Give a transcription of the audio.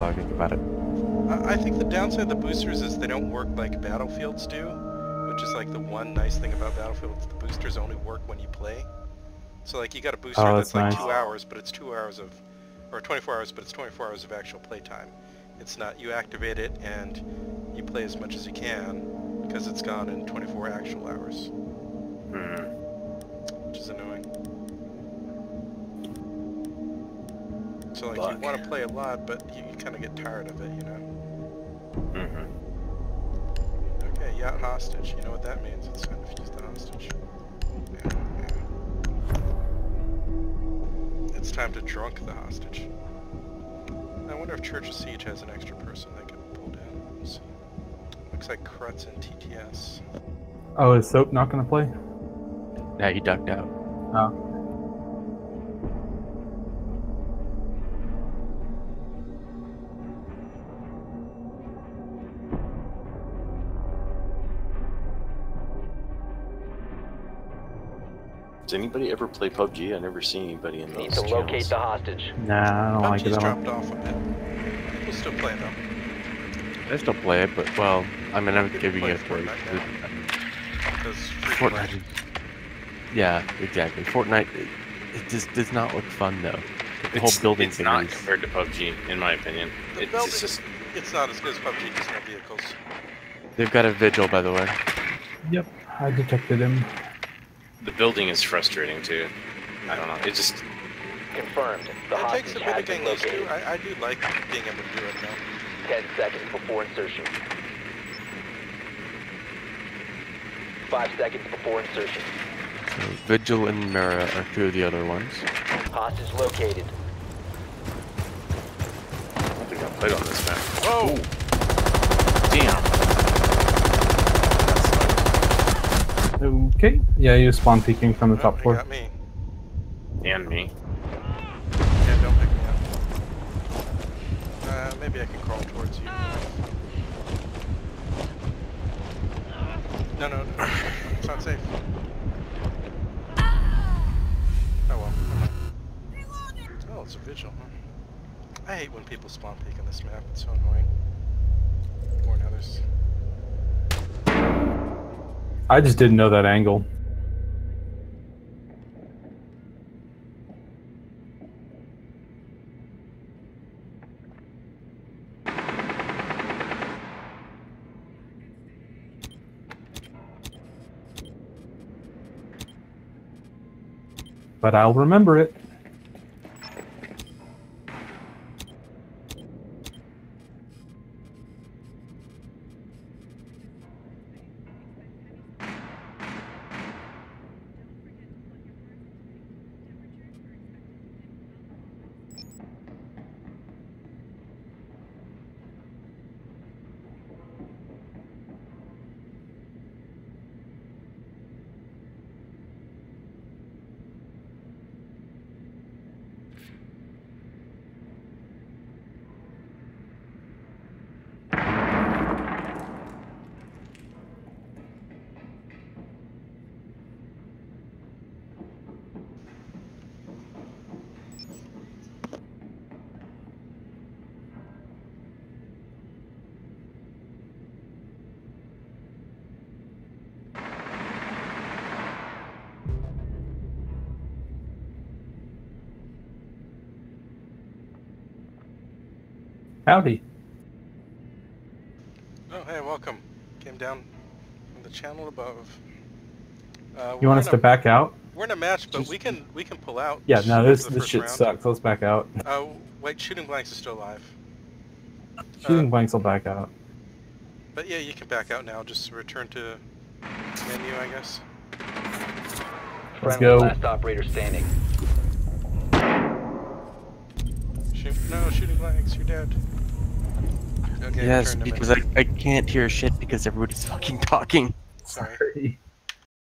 I think about it. I I think the downside of the boosters is they don't work like battlefields do, which is like the one nice thing about battlefields. The boosters only work when you play. So like you got a booster Oh, that's, that's like two hours, but it's two hours of, or 24 hours, but it's 24 hours of actual playtime. It's not you activate it and you play as much as you can because it's gone in 24 actual hours, Hmm. which is annoying. So like Fuck. you want to play a lot, but you, you kind of get tired of it, you know. hmm Okay, yacht hostage. You know what that means? It's time to Fuze the hostage. Yeah, yeah. It's time to drunk the hostage. I wonder if Church of Siege has an extra person they could pull down. Let's see. Looks like Krutz and TTS. Oh, is Soap not going to play? Yeah, he ducked out. Oh. Does anybody ever play PUBG? I never see anybody in those Need to locate the hostage. Nah, I don't like it PUBG's at all. dropped off a bit. People still play though. I still play it, but well, I mean, I'm People giving play it a break. Fortnite. Because Fortnite. Yeah, exactly. Fortnite, it, it just does not look fun though. The whole It's, building it's thing not is- compared to PUBG, in my opinion. The It's, building- it's just It's not as good as PUBG. There's no vehicles. They've got a vigil, by the way. Yep, I detected him. The building is frustrating too. I don't know. It just Confirmed. The it takes a bit of been getting used to. I, I do like being able to do it though. Ten seconds before insertion. Five seconds before insertion. So vigil and Mira are two of the other ones. Hostage located. I don't think I played on this map. Whoa! Damn. Okay. Yeah, you spawn peeking from the Oh, top he floor. got me. And me. Yeah, don't pick me up. Uh, maybe I can crawl towards you. No, no, no. It's not safe. Oh well. Oh, it's a vigil, huh? I hate when people spawn peek on this map. It's so annoying. More than others. I just didn't know that angle. But I'll remember it. Howdy. Oh, hey, welcome. Came down from the channel above. Uh, You want us in to back out? We're in a match, but Just- we can we can pull out. Yeah, no, this this shit round. sucks. Let's back out. Oh, wait, shooting blanks is still alive. Shooting Uh, blanks will back out. But yeah, you can back out now. Just return to menu, I guess. Let's go. last operator standing. Shoot, no, shooting blanks. You're dead. Okay, yes, because I. I can't hear shit because everybody's fucking talking. Sorry. Sorry.